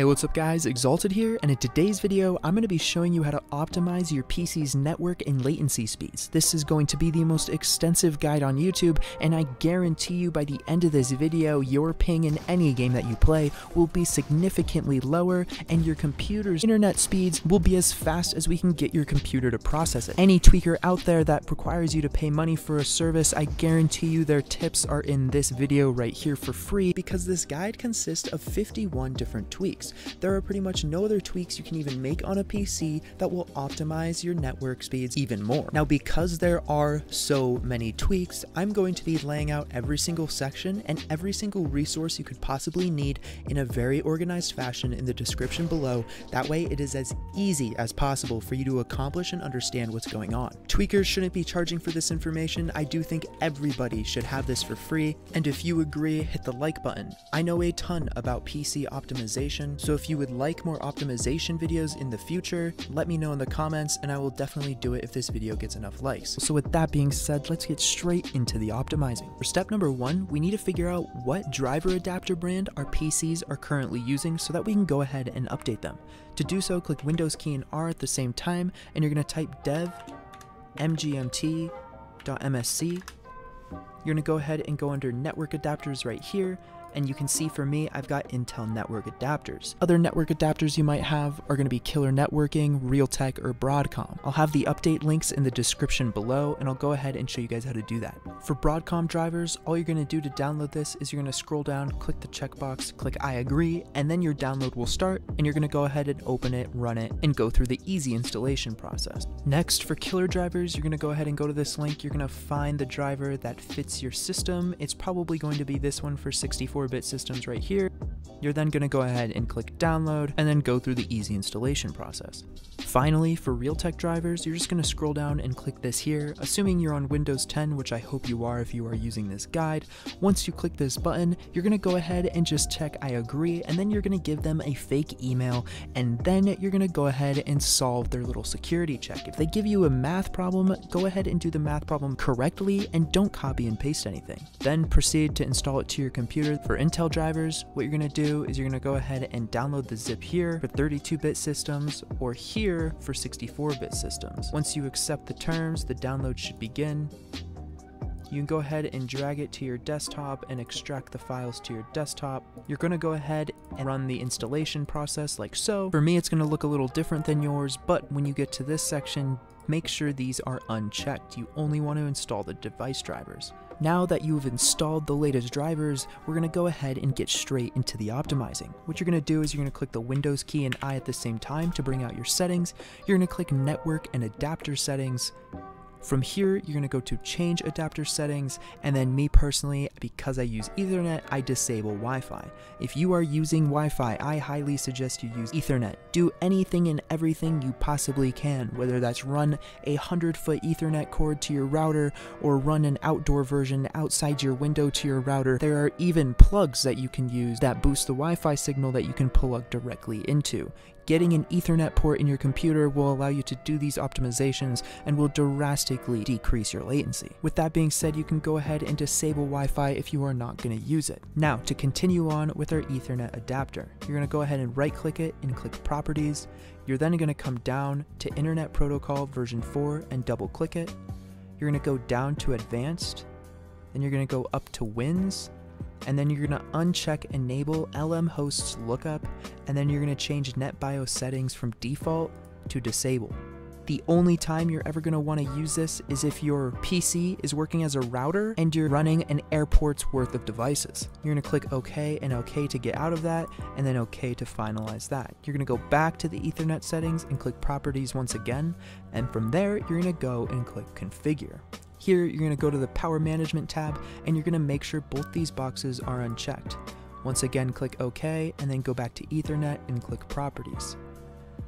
Hey what's up guys, Exalted here, and in today's video I'm going to be showing you how to optimize your PC's network and latency speeds. This is going to be the most extensive guide on YouTube, and I guarantee you by the end of this video your ping in any game that you play will be significantly lower and your computer's internet speeds will be as fast as we can get your computer to process it. Any tweaker out there that requires you to pay money for a service, I guarantee you their tips are in this video right here for free because this guide consists of 51 different tweaks There are pretty much no other tweaks you can even make on a PC that will optimize your network speeds even more. Now, because there are so many tweaks, I'm going to be laying out every single section and every single resource you could possibly need in a very organized fashion in the description below. That way, it is as easy as possible for you to accomplish and understand what's going on. Tweakers shouldn't be charging for this information. I do think everybody should have this for free. And if you agree, hit the like button. I know a ton about PC optimization so if you would like more optimization videos in the future, let me know in the comments and I will definitely do it if this video gets enough likes. So with that being said, let's get straight into the optimizing. For step number one, we need to figure out what driver adapter brand our PCs are currently using so that we can go ahead and update them. To do so, click Windows key and R at the same time, and you're to type dev mgmt.msc you're to go ahead and go under network adapters right here and you can see for me, I've got Intel network adapters. Other network adapters you might have are going to be Killer Networking, Realtek, or Broadcom. I'll have the update links in the description below, and I'll go ahead and show you guys how to do that. For Broadcom drivers, all you're going to do to download this is you're going to scroll down, click the checkbox, click I agree, and then your download will start, and you're going to go ahead and open it, run it, and go through the easy installation process. Next, for Killer drivers, you're going to go ahead and go to this link. You're going to find the driver that fits your system. It's probably going to be this one for 64 4-bit systems right here, you're then going to go ahead and click download and then go through the easy installation process. Finally, for Realtek drivers, you're just going to scroll down and click this here, assuming you're on Windows 10, which I hope you are if you are using this guide. Once you click this button, you're going to go ahead and just check I agree, and then you're going to give them a fake email, and then you're going to go ahead and solve their little security check. If they give you a math problem, go ahead and do the math problem correctly and don't copy and paste anything. Then proceed to install it to your computer. For Intel drivers, what you're going to do is you're going to go ahead and download the zip here for 32-bit systems or here for 64-bit systems. Once you accept the terms, the download should begin. You can go ahead and drag it to your desktop and extract the files to your desktop. You're going to go ahead and run the installation process like so. For me, it's going to look a little different than yours, but when you get to this section, make sure these are unchecked. You only want to install the device drivers. Now that you've installed the latest drivers, we're going to go ahead and get straight into the optimizing. What you're going to do is you're going to click the Windows key and I at the same time to bring out your settings. You're going to click Network and Adapter Settings. From here, you're going to go to change adapter settings, and then me personally, because I use Ethernet, I disable Wi-Fi. If you are using Wi-Fi, I highly suggest you use Ethernet. Do anything and everything you possibly can, whether that's run a 100 foot Ethernet cord to your router or run an outdoor version outside your window to your router. There are even plugs that you can use that boost the Wi-Fi signal that you can plug directly into. Getting an Ethernet port in your computer will allow you to do these optimizations and will drastically decrease your latency. With that being said, you can go ahead and disable Wi-Fi if you are not going to use it. Now, to continue on with our Ethernet adapter, you're going to go ahead and right click it and click Properties. You're then going to come down to Internet Protocol version 4 and double click it. You're going to go down to Advanced, then you're going to go up to WINS, and then you're going to uncheck enable LM hosts lookup, and then you're going to change NetBIOS settings from default to disable. The only time you're ever going to want to use this is if your PC is working as a router and you're running an airport's worth of devices. You're going to click OK and OK to get out of that, and then OK to finalize that. You're going to go back to the Ethernet settings and click Properties once again, and from there, you're going to go and click Configure. Here, you're going to go to the Power Management tab and you're going to make sure both these boxes are unchecked. Once again, click OK and then go back to Ethernet and click Properties.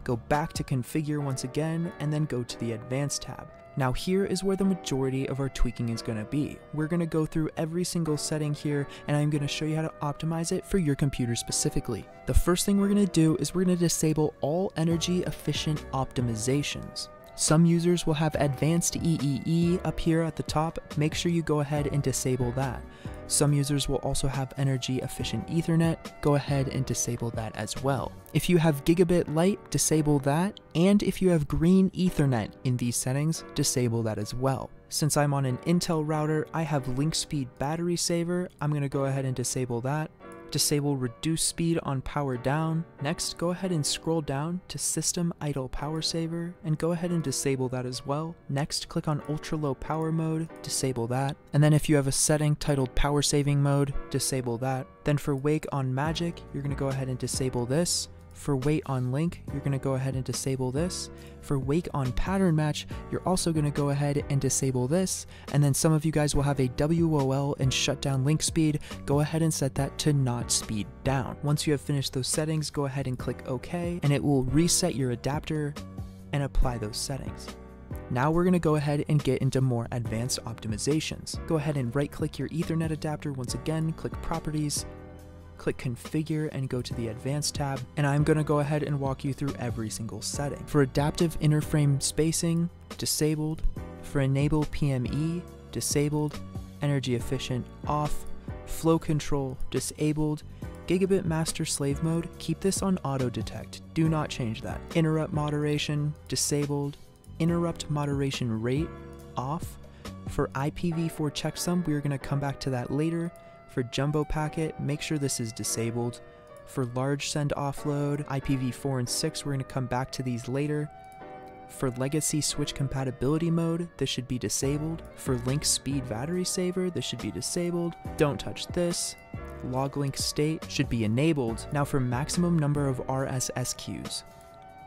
Go back to Configure once again and then go to the Advanced tab. Now here is where the majority of our tweaking is going to be. We're going to go through every single setting here and I'm going to show you how to optimize it for your computer specifically. The first thing we're going to do is we're going to disable all energy efficient optimizations. Some users will have advanced EEE up here at the top, make sure you go ahead and disable that. Some users will also have energy efficient ethernet, go ahead and disable that as well. If you have gigabit Lite, disable that, and if you have green ethernet in these settings, disable that as well. Since I'm on an Intel router, I have link speed battery saver, I'm going to go ahead and disable that. Disable reduce speed on power down. Next, go ahead and scroll down to system idle power saver and go ahead and disable that as well. Next, click on ultra low power mode, disable that. And then if you have a setting titled power saving mode, disable that. Then for wake on magic, you're gonna go ahead and disable this. For wake on link, you're going to go ahead and disable this. For wake on pattern match, you're also going to go ahead and disable this. And then some of you guys will have a WOL and shut down link speed. Go ahead and set that to not speed down. Once you have finished those settings, go ahead and click OK, and it will reset your adapter and apply those settings. Now we're going to go ahead and get into more advanced optimizations. Go ahead and right click your ethernet adapter once again, click properties, click configure and go to the advanced tab, and I'm going to go ahead and walk you through every single setting. For adaptive interframe spacing, disabled. For enable PME, disabled. Energy efficient, off. Flow control, disabled. Gigabit master slave mode, keep this on auto detect, do not change that. Interrupt moderation, disabled. Interrupt moderation rate, off. For IPv4 checksum, we are going to come back to that later. For jumbo packet, make sure this is disabled. For large send offload, IPv4 and 6, we're going to come back to these later. For legacy switch compatibility mode, this should be disabled. For link speed battery saver, this should be disabled. Don't touch this. Log link state should be enabled. Now for maximum number of RSS queues.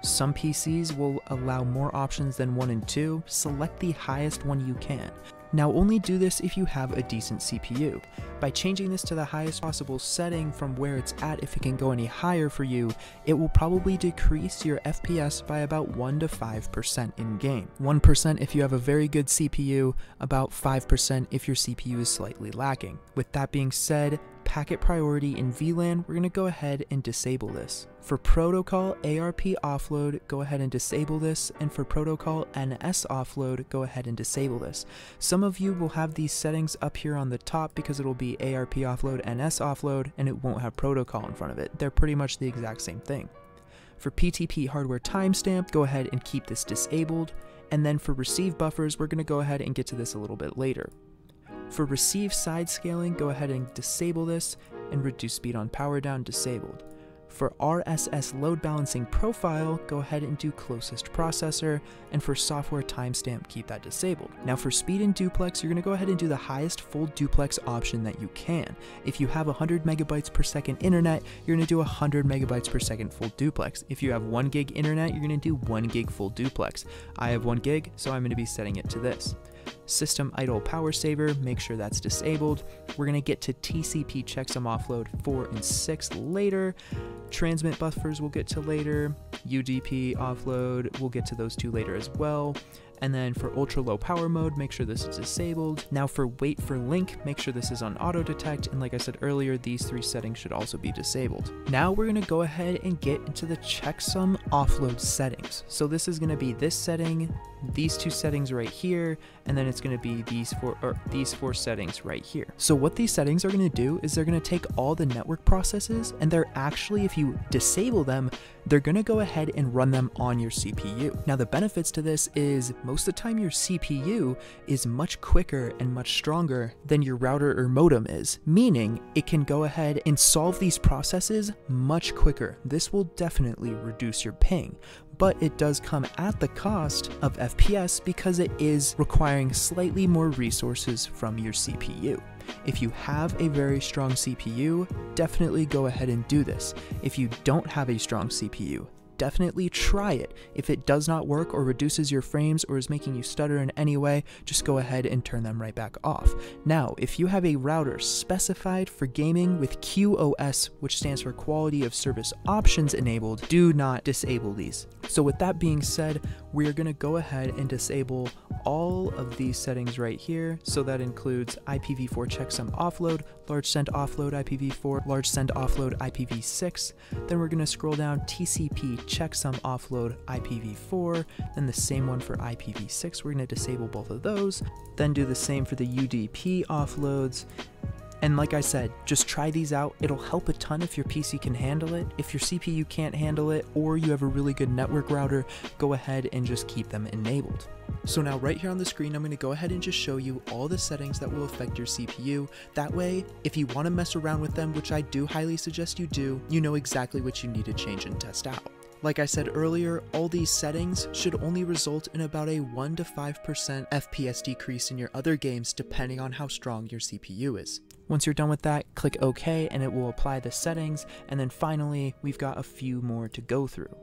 Some PCs will allow more options than 1 and 2, select the highest one you can. Now only do this if you have a decent CPU. By changing this to the highest possible setting from where it's at if it can go any higher for you, it will probably decrease your FPS by about 1 to 5% in game. 1% if you have a very good CPU, about 5% if your CPU is slightly lacking. With that being said, packet priority in VLAN, we're going to go ahead and disable this. For protocol ARP offload, go ahead and disable this, and for protocol NS offload, go ahead and disable this. Some of you will have these settings up here on the top because it'll be ARP offload, NS offload, and it won't have protocol in front of it. They're pretty much the exact same thing. For PTP hardware timestamp, go ahead and keep this disabled, and then for receive buffers, we're going to go ahead and get to this a little bit later. For receive side scaling, go ahead and disable this and reduce speed on power down disabled. For RSS load balancing profile, go ahead and do closest processor, and for software timestamp, keep that disabled. Now for speed and duplex, you're gonna go ahead and do the highest full duplex option that you can. If you have 100 megabytes per second internet, you're gonna do 100 megabytes per second full duplex. If you have one gig internet, you're gonna do one gig full duplex. I have one gig, so I'm gonna be setting it to this system idle power saver, make sure that's disabled. We're to get to TCP checksum offload 4 and 6 later. Transmit buffers we'll get to later. UDP offload, we'll get to those two later as well. And then for ultra low power mode, make sure this is disabled. Now for wait for link, make sure this is on auto detect. And like I said earlier, these three settings should also be disabled. Now we're gonna go ahead and get into the checksum offload settings. So this is gonna be this setting, these two settings right here, and then it's going to be these four or these four settings right here. So what these settings are going to do is they're going to take all the network processes and they're actually if you disable them, they're going to go ahead and run them on your CPU. Now the benefits to this is most of the time your CPU is much quicker and much stronger than your router or modem is, meaning it can go ahead and solve these processes much quicker. This will definitely reduce your ping, but it does come at the cost of FPS because it is requiring slightly more resources from your CPU. If you have a very strong CPU, definitely go ahead and do this. If you don't have a strong CPU, definitely try it. If it does not work or reduces your frames or is making you stutter in any way, just go ahead and turn them right back off. Now, if you have a router specified for gaming with QoS, which stands for Quality of Service Options enabled, do not disable these. So with that being said, we're going to go ahead and disable all of these settings right here. So that includes IPv4 checksum offload, large send offload IPv4, large send offload IPv6. Then we're going to scroll down TCP checksum offload IPv4, then the same one for IPv6. We're going to disable both of those. Then do the same for the UDP offloads and like I said, just try these out. It'll help a ton if your PC can handle it. If your CPU can't handle it or you have a really good network router, go ahead and just keep them enabled. So now right here on the screen, I'm going to go ahead and just show you all the settings that will affect your CPU. That way, if you want to mess around with them, which I do highly suggest you do, you know exactly what you need to change and test out. Like I said earlier, all these settings should only result in about a 1 to 5% FPS decrease in your other games depending on how strong your CPU is. Once you're done with that, click OK and it will apply the settings, and then finally, we've got a few more to go through.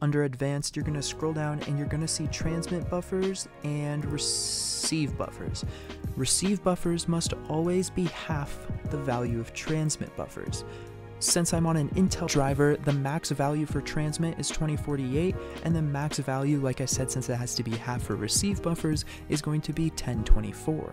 Under advanced, you're going to scroll down and you're going to see transmit buffers and receive buffers. Receive buffers must always be half the value of transmit buffers. Since I'm on an Intel driver, the max value for transmit is 2048, and the max value, like I said, since it has to be half for receive buffers, is going to be 1024.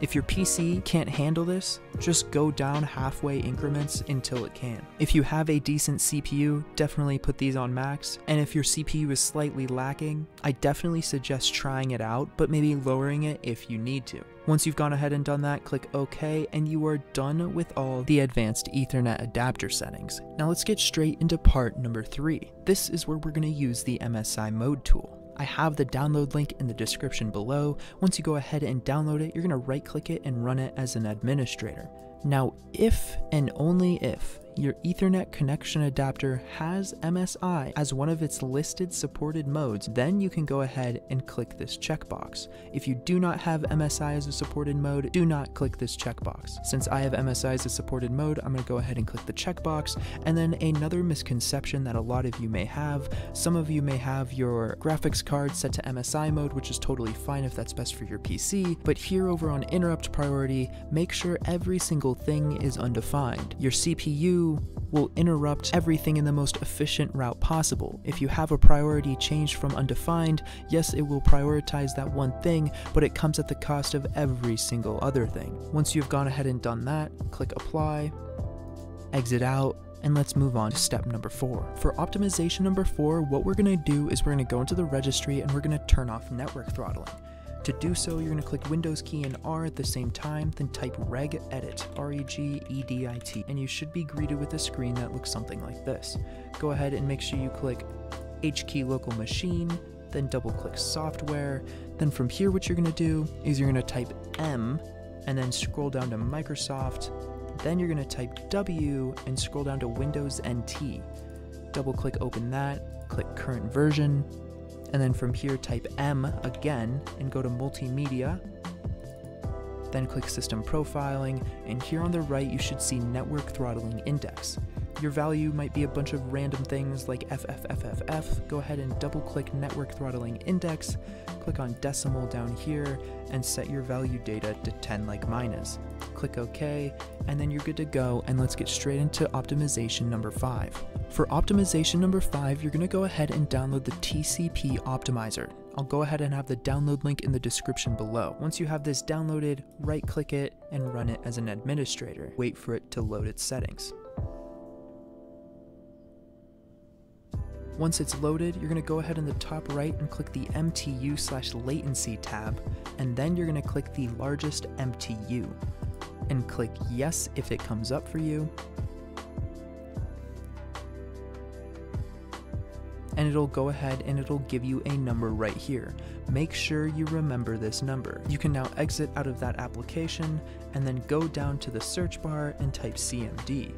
If your PC can't handle this, just go down halfway increments until it can. If you have a decent CPU, definitely put these on max, and if your CPU is slightly lacking, I definitely suggest trying it out, but maybe lowering it if you need to. Once you've gone ahead and done that, click OK, and you are done with all the advanced Ethernet adapter settings. Now let's get straight into part number three. This is where we're going to use the MSI mode tool. I have the download link in the description below. Once you go ahead and download it, you're going to right click it and run it as an administrator. Now, if and only if your Ethernet connection adapter has MSI as one of its listed supported modes, then you can go ahead and click this checkbox. If you do not have MSI as a supported mode, do not click this checkbox. Since I have MSI as a supported mode, I'm going to go ahead and click the checkbox. And then another misconception that a lot of you may have, some of you may have your graphics card set to MSI mode, which is totally fine if that's best for your PC, but here over on interrupt priority, make sure every single thing is undefined. Your CPU will interrupt everything in the most efficient route possible. If you have a priority changed from undefined, yes, it will prioritize that one thing, but it comes at the cost of every single other thing. Once you've gone ahead and done that, click apply, exit out, and let's move on to step number four. For optimization number four, what we're gonna do is we're gonna go into the registry and we're gonna turn off network throttling. To do so, you're going to click Windows key and R at the same time, then type regedit, R-E-G-E-D-I-T, and you should be greeted with a screen that looks something like this. Go ahead and make sure you click H key local machine, then double click software. Then from here, what you're going to do is you're going to type M and then scroll down to Microsoft. Then you're going to type W and scroll down to Windows NT. Double click open that, click current version, and then from here type M again and go to multimedia then click system profiling and here on the right you should see network throttling index your value might be a bunch of random things like FFFFF. Go ahead and double click network throttling index, click on decimal down here, and set your value data to 10 like mine is. Click OK, and then you're good to go, and let's get straight into optimization number 5. For optimization number 5, you're to go ahead and download the TCP Optimizer. I'll go ahead and have the download link in the description below. Once you have this downloaded, right click it and run it as an administrator. Wait for it to load its settings. Once it's loaded, you're to go ahead in the top right and click the MTU slash latency tab, and then you're to click the largest MTU, and click yes if it comes up for you, and it'll go ahead and it'll give you a number right here. Make sure you remember this number. You can now exit out of that application and then go down to the search bar and type CMD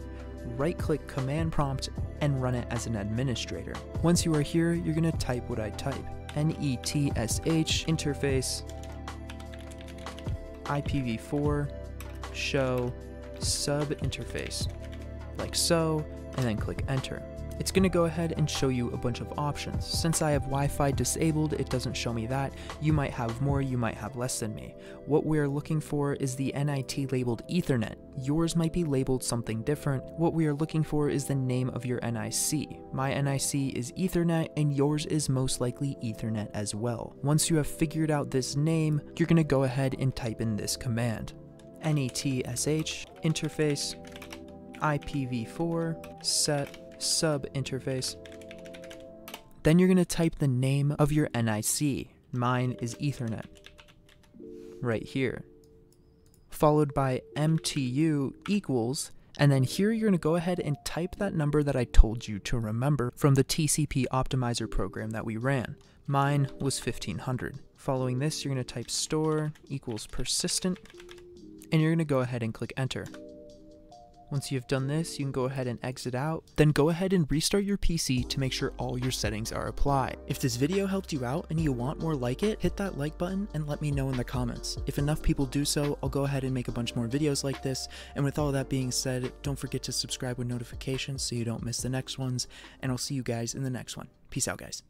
right click command prompt and run it as an administrator. Once you are here, you're going to type what I type. NETSH interface IPv4 show sub interface like so and then click enter. It's going to go ahead and show you a bunch of options. Since I have Wi-Fi disabled, it doesn't show me that. You might have more, you might have less than me. What we're looking for is the NIC labeled Ethernet. Yours might be labeled something different. What we are looking for is the name of your NIC. My NIC is Ethernet and yours is most likely Ethernet as well. Once you have figured out this name, you're going to go ahead and type in this command. NETSH interface IPv4 set sub interface. Then you're going to type the name of your NIC. Mine is Ethernet. Right here. Followed by MTU equals, and then here you're going to go ahead and type that number that I told you to remember from the TCP optimizer program that we ran. Mine was 1500. Following this, you're going to type store equals persistent, and you're going to go ahead and click enter. Once you've done this, you can go ahead and exit out, then go ahead and restart your PC to make sure all your settings are applied. If this video helped you out and you want more like it, hit that like button and let me know in the comments. If enough people do so, I'll go ahead and make a bunch more videos like this, and with all that being said, don't forget to subscribe with notifications so you don't miss the next ones, and I'll see you guys in the next one. Peace out, guys.